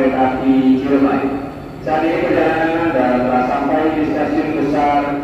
kereta api Jerman. Saat ini perjalanan Anda telah sampai di stasiun besar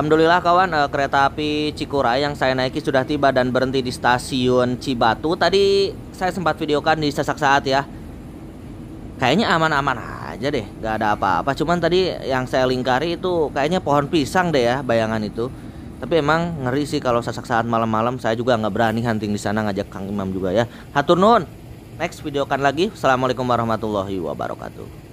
Alhamdulillah kawan uh, kereta api Cikuray yang saya naiki sudah tiba dan berhenti di stasiun Cibatu. Tadi saya sempat videokan di sesak saat ya. Kayaknya aman-aman aja deh, gak ada apa-apa. Cuman tadi yang saya lingkari itu kayaknya pohon pisang deh ya bayangan itu. Tapi emang ngeri sih kalau sesak saat malam-malam. Saya juga nggak berani hunting di sana ngajak Kang Imam juga ya. Hatur nuhun. Next videokan lagi. Assalamualaikum warahmatullahi wabarakatuh.